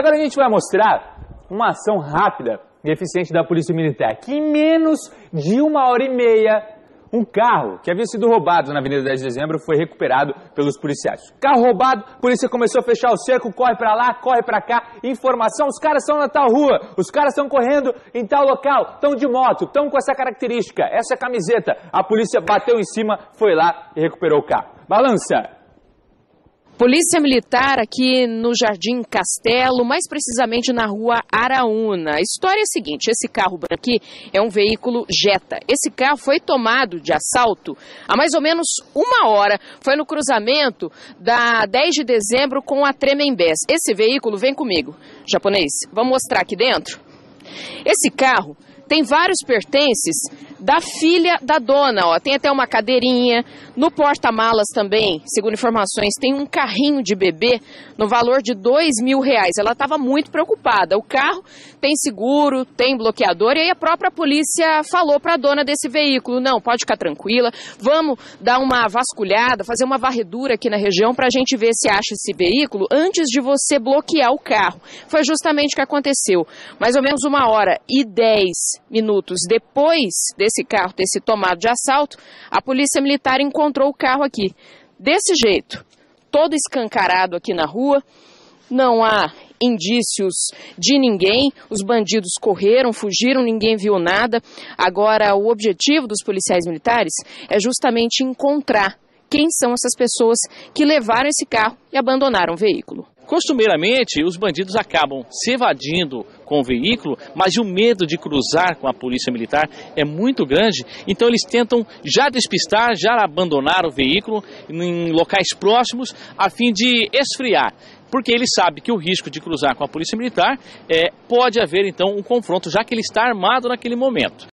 agora a gente vai mostrar uma ação rápida e eficiente da Polícia Militar, que em menos de uma hora e meia um carro que havia sido roubado na Avenida 10 de Dezembro foi recuperado pelos policiais. Carro roubado, a polícia começou a fechar o cerco, corre para lá, corre para cá. Informação: os caras estão na tal rua, os caras estão correndo em tal local, estão de moto, estão com essa característica, essa camiseta. A polícia bateu em cima, foi lá e recuperou o carro. Balança! Polícia Militar aqui no Jardim Castelo, mais precisamente na rua Araúna. A história é a seguinte: esse carro aqui é um veículo Jetta. Esse carro foi tomado de assalto há mais ou menos uma hora. Foi no cruzamento da 10 de dezembro com a Tremembés. Esse veículo, vem comigo, japonês. Vamos mostrar aqui dentro? Esse carro tem vários pertences da filha da dona, ó. Tem até uma cadeirinha. No porta-malas também, segundo informações, tem um carrinho de bebê no valor de dois mil reais. Ela estava muito preocupada. O carro tem seguro, tem bloqueador, e aí a própria polícia falou para a dona desse veículo: não, pode ficar tranquila, vamos dar uma vasculhada, fazer uma varredura aqui na região para a gente ver se acha esse veículo antes de você bloquear o carro. Foi justamente o que aconteceu. Mais ou menos uma hora e dez minutos depois desse esse carro ter sido tomado de assalto, a polícia militar encontrou o carro aqui. Desse jeito, todo escancarado aqui na rua, não há indícios de ninguém, os bandidos correram, fugiram, ninguém viu nada. Agora, o objetivo dos policiais militares é justamente encontrar quem são essas pessoas que levaram esse carro e abandonaram o veículo. Costumeiramente, os bandidos acabam se evadindo com o veículo, mas o medo de cruzar com a polícia militar é muito grande, então eles tentam já despistar, já abandonar o veículo em locais próximos, a fim de esfriar porque ele sabe que o risco de cruzar com a polícia militar é, pode haver então um confronto, já que ele está armado naquele momento.